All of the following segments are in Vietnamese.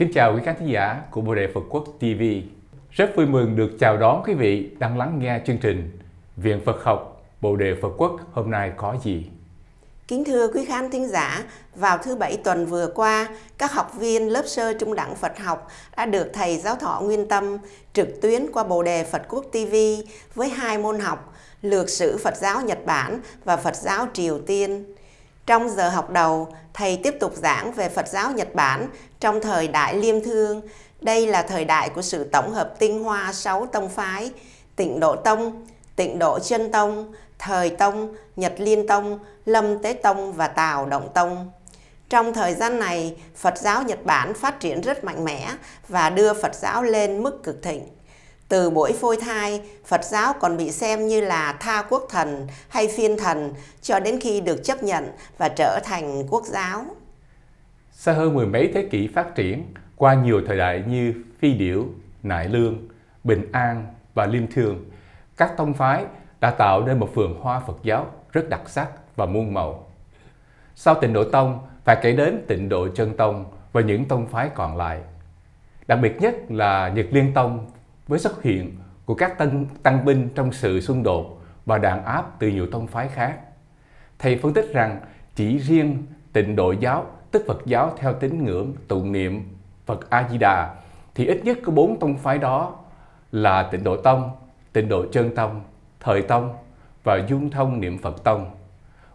Kính chào quý khán thính giả của Bồ Đề Phật Quốc TV. Rất vui mừng được chào đón quý vị đang lắng nghe chương trình Viện Phật học Bồ Đề Phật Quốc hôm nay có gì? Kính thưa quý khán thính giả, vào thứ Bảy tuần vừa qua, các học viên lớp sơ trung đẳng Phật học đã được Thầy Giáo thọ Nguyên Tâm trực tuyến qua Bồ Đề Phật Quốc TV với hai môn học Lược sử Phật giáo Nhật Bản và Phật giáo Triều Tiên. Trong giờ học đầu, thầy tiếp tục giảng về Phật giáo Nhật Bản trong thời đại Liêm Thương. Đây là thời đại của sự tổng hợp tinh hoa sáu tông phái, Tịnh Độ Tông, Tịnh Độ Chân Tông, Thời Tông, Nhật Liên Tông, Lâm Tế Tông và Tào Động Tông. Trong thời gian này, Phật giáo Nhật Bản phát triển rất mạnh mẽ và đưa Phật giáo lên mức cực thịnh. Từ buổi phôi thai, Phật giáo còn bị xem như là tha quốc thần hay phiên thần cho đến khi được chấp nhận và trở thành quốc giáo. Sau hơn mười mấy thế kỷ phát triển, qua nhiều thời đại như Phi Điểu, Nại Lương, Bình An và Liêm Thường, các tông phái đã tạo nên một vườn hoa Phật giáo rất đặc sắc và muôn màu. Sau tịnh độ tông, phải kể đến tịnh độ chân tông và những tông phái còn lại. Đặc biệt nhất là Nhật Liên Tông với xuất hiện của các tân tăng binh trong sự xung đột và đàn áp từ nhiều tông phái khác. Thầy phân tích rằng chỉ riêng tịnh độ giáo, tức Phật giáo theo tín ngưỡng tụng niệm Phật A Di Đà thì ít nhất có bốn tông phái đó là Tịnh Độ Tông, Tịnh Độ Chân Tông, Thời Tông và Dung Thông Niệm Phật Tông.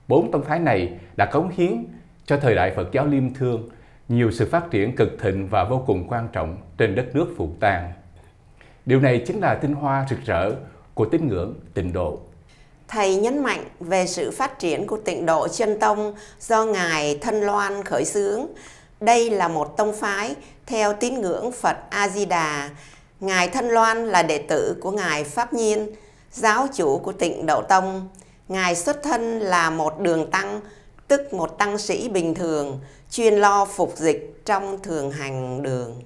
Bốn tông phái này đã cống hiến cho thời đại Phật giáo Liêm Thương nhiều sự phát triển cực thịnh và vô cùng quan trọng trên đất nước phụng tàng Điều này chính là tinh hoa rực rỡ của tín ngưỡng tịnh độ. Thầy nhấn mạnh về sự phát triển của tịnh độ chân tông do Ngài Thân Loan khởi xướng. Đây là một tông phái theo tín ngưỡng Phật A-di-đà. Ngài Thân Loan là đệ tử của Ngài Pháp Nhiên, giáo chủ của tịnh độ tông. Ngài xuất thân là một đường tăng, tức một tăng sĩ bình thường, chuyên lo phục dịch trong thường hành đường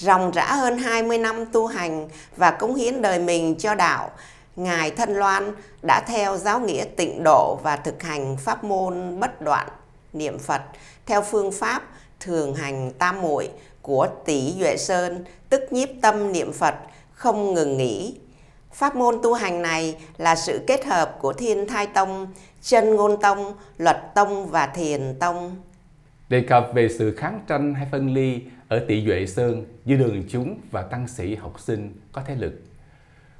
ròng rã hơn 20 năm tu hành và cống hiến đời mình cho đạo, Ngài Thân Loan đã theo giáo nghĩa tịnh độ và thực hành pháp môn bất đoạn niệm Phật theo phương pháp thường hành tam muội của tỷ Duệ Sơn, tức nhiếp tâm niệm Phật không ngừng nghỉ. Pháp môn tu hành này là sự kết hợp của Thiên Thai Tông, Chân Ngôn Tông, Luật Tông và Thiền Tông. Đề cập về sự kháng tranh hay phân ly ở tỷ Duệ Sơn giữa đường chúng và tăng sĩ học sinh có thế lực.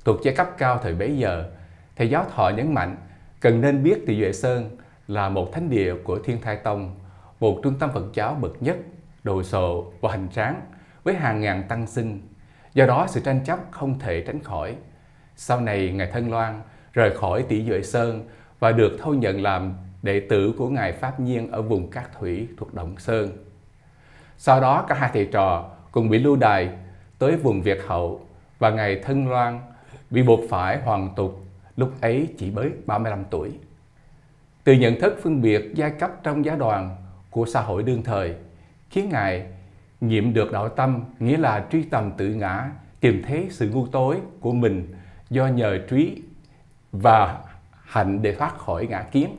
Thuộc giai cấp cao thời bấy giờ, Thầy giáo thọ nhấn mạnh cần nên biết tỷ Duệ Sơn là một thánh địa của Thiên Thai Tông, một trung tâm Phật giáo bậc nhất, đồ sộ và hành tráng với hàng ngàn tăng sinh. Do đó sự tranh chấp không thể tránh khỏi. Sau này Ngài Thân Loan rời khỏi tỷ Duệ Sơn và được thâu nhận làm đệ tử của Ngài Pháp Nhiên ở vùng Cát Thủy thuộc Động Sơn. Sau đó, cả hai thầy trò cùng bị lưu đày tới vùng Việt Hậu và Ngài Thân Loan bị buộc phải hoàn tục lúc ấy chỉ mới 35 tuổi. Từ nhận thức phân biệt giai cấp trong giá đoàn của xã hội đương thời, khiến Ngài nghiệm được đạo tâm, nghĩa là truy tầm tự ngã, tìm thấy sự ngu tối của mình do nhờ trí và hạnh để thoát khỏi ngã kiến.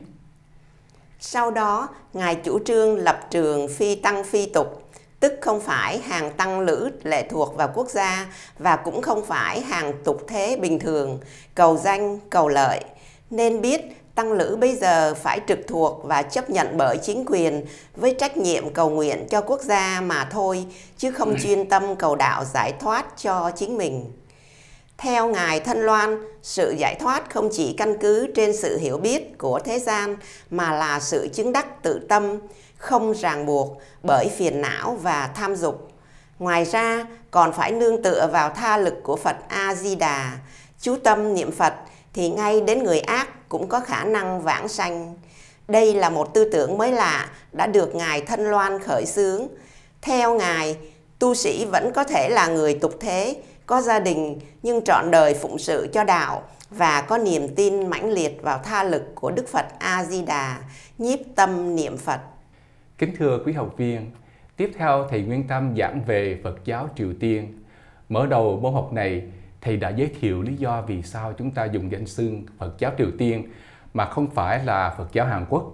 Sau đó, Ngài chủ trương lập trường phi tăng phi tục, tức không phải hàng tăng lữ lệ thuộc vào quốc gia và cũng không phải hàng tục thế bình thường, cầu danh, cầu lợi. Nên biết tăng lữ bây giờ phải trực thuộc và chấp nhận bởi chính quyền với trách nhiệm cầu nguyện cho quốc gia mà thôi, chứ không chuyên tâm cầu đạo giải thoát cho chính mình. Theo Ngài Thân Loan, sự giải thoát không chỉ căn cứ trên sự hiểu biết của thế gian mà là sự chứng đắc tự tâm, không ràng buộc bởi phiền não và tham dục. Ngoài ra, còn phải nương tựa vào tha lực của Phật A-di-đà, chú tâm niệm Phật thì ngay đến người ác cũng có khả năng vãng sanh. Đây là một tư tưởng mới lạ đã được Ngài Thân Loan khởi xướng. Theo Ngài, tu sĩ vẫn có thể là người tục thế, có gia đình nhưng trọn đời phụng sự cho đạo và có niềm tin mãnh liệt vào tha lực của Đức Phật A Di Đà, nhiếp tâm niệm Phật. Kính thưa quý học viên, tiếp theo thầy Nguyên Tâm giảng về Phật giáo Triều Tiên. Mở đầu môn học này, thầy đã giới thiệu lý do vì sao chúng ta dùng danh xưng Phật giáo Triều Tiên mà không phải là Phật giáo Hàn Quốc.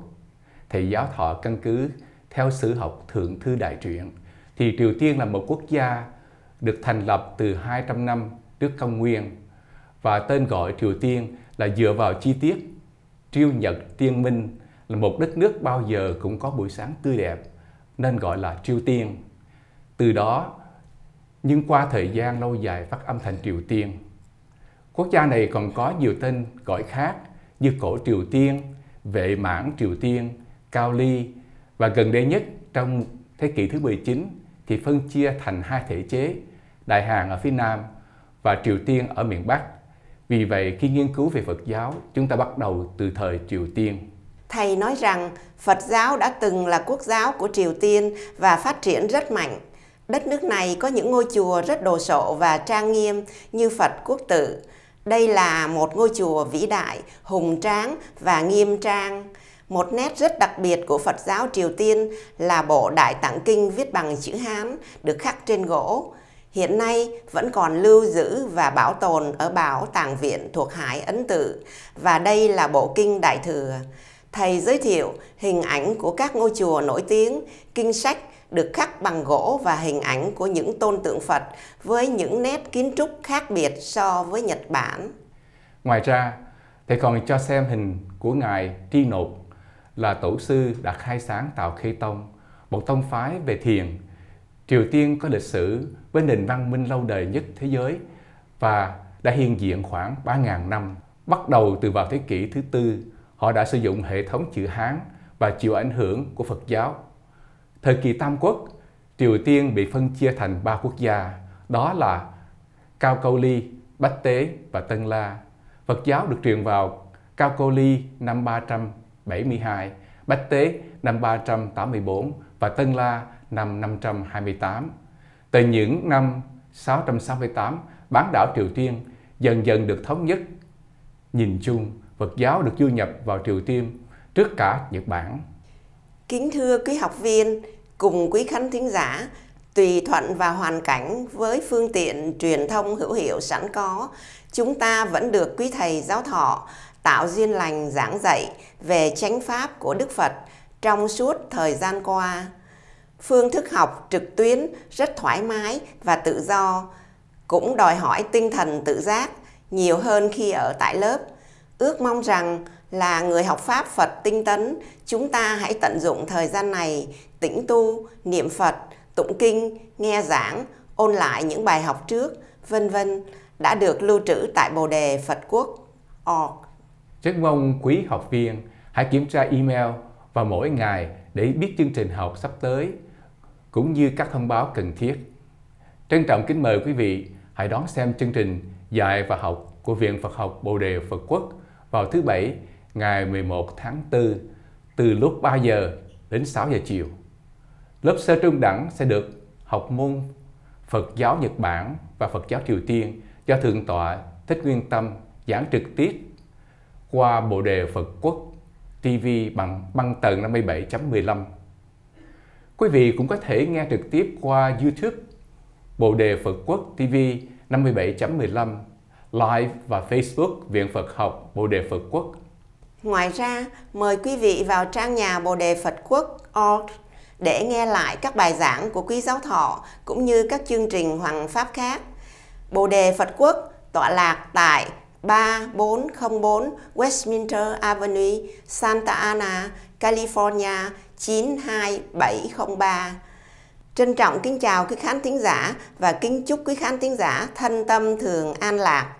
Thầy giáo thọ căn cứ theo sử học Thượng Thư Đại Truyện, thì Triều Tiên là một quốc gia được thành lập từ 200 năm trước công nguyên và tên gọi Triều Tiên là dựa vào chi tiết Triêu Nhật Tiên Minh là một đất nước bao giờ cũng có buổi sáng tươi đẹp nên gọi là Triều Tiên. Từ đó, nhưng qua thời gian lâu dài phát âm thành Triều Tiên. Quốc gia này còn có nhiều tên gọi khác như Cổ Triều Tiên, Vệ Mãn Triều Tiên, Cao Ly và gần đây nhất trong thế kỷ thứ 19 thì phân chia thành hai thể chế, Đại Hàn ở phía Nam và Triều Tiên ở miền Bắc. Vì vậy, khi nghiên cứu về Phật giáo, chúng ta bắt đầu từ thời Triều Tiên. Thầy nói rằng Phật giáo đã từng là quốc giáo của Triều Tiên và phát triển rất mạnh. Đất nước này có những ngôi chùa rất đồ sộ và trang nghiêm như Phật Quốc Tự. Đây là một ngôi chùa vĩ đại, hùng tráng và nghiêm trang. Một nét rất đặc biệt của Phật giáo Triều Tiên là bộ Đại Tạng Kinh viết bằng chữ Hán được khắc trên gỗ. Hiện nay vẫn còn lưu giữ và bảo tồn ở Bảo Tàng Viện thuộc Hải Ấn Tự và đây là bộ kinh Đại Thừa. Thầy giới thiệu hình ảnh của các ngôi chùa nổi tiếng, kinh sách được khắc bằng gỗ và hình ảnh của những tôn tượng Phật với những nét kiến trúc khác biệt so với Nhật Bản. Ngoài ra, thầy còn cho xem hình của Ngài Tri Nột là tổ sư đã khai sáng tạo Khê Tông, một tông phái về thiền. Triều Tiên có lịch sử với nền văn minh lâu đời nhất thế giới và đã hiện diện khoảng 3.000 năm. Bắt đầu từ vào thế kỷ thứ tư, họ đã sử dụng hệ thống chữ Hán và chịu ảnh hưởng của Phật giáo. Thời kỳ Tam Quốc, Triều Tiên bị phân chia thành ba quốc gia, đó là Cao Câu Ly, Bách Tế và Tân La. Phật giáo được truyền vào Cao Câu Ly năm 372, Bách Tế năm 384 và Tân La năm 528. Từ những năm 668, bán đảo Triều Tiên dần dần được thống nhất. Nhìn chung, Phật giáo được du nhập vào Triều Tiên trước cả Nhật Bản. Kính thưa quý học viên, cùng quý khán thính giả, tùy thuận và hoàn cảnh với phương tiện truyền thông hữu hiệu sẵn có, chúng ta vẫn được quý thầy giáo thọ tạo duyên lành giảng dạy về chánh pháp của Đức Phật trong suốt thời gian qua. Phương thức học trực tuyến rất thoải mái và tự do, cũng đòi hỏi tinh thần tự giác nhiều hơn khi ở tại lớp. Ước mong rằng là người học Pháp Phật tinh tấn, chúng ta hãy tận dụng thời gian này tĩnh tu, niệm Phật, tụng kinh, nghe giảng, ôn lại những bài học trước, vân vân đã được lưu trữ tại Bồ đề Phật Quốc org. Rất mong quý học viên hãy kiểm tra email vào mỗi ngày để biết chương trình học sắp tới, cũng như các thông báo cần thiết. Trân trọng kính mời quý vị hãy đón xem chương trình dạy và học của Viện Phật học Bồ Đề Phật Quốc vào thứ Bảy, ngày 11 tháng 4 từ lúc 3 giờ đến 6 giờ chiều. Lớp sơ trung đẳng sẽ được học môn Phật giáo Nhật Bản và Phật giáo Triều Tiên do Thượng tọa Thích Nguyên Tâm giảng trực tiếp qua bộ đề Phật Quốc TV bằng băng tần 57.15. Quý vị cũng có thể nghe trực tiếp qua YouTube bộ đề Phật Quốc TV 57.15 live và Facebook Viện Phật học Bồ Đề Phật Quốc. Ngoài ra, mời quý vị vào trang nhà Bồ Đề Phật Quốc org để nghe lại các bài giảng của quý giáo thọ cũng như các chương trình hoàng pháp khác. Bồ Đề Phật Quốc tọa lạc tại 3404 Westminster Avenue, Santa Ana, California 92703. Trân trọng kính chào quý khán thính giả và kính chúc quý khán thính giả thân tâm thường an lạc.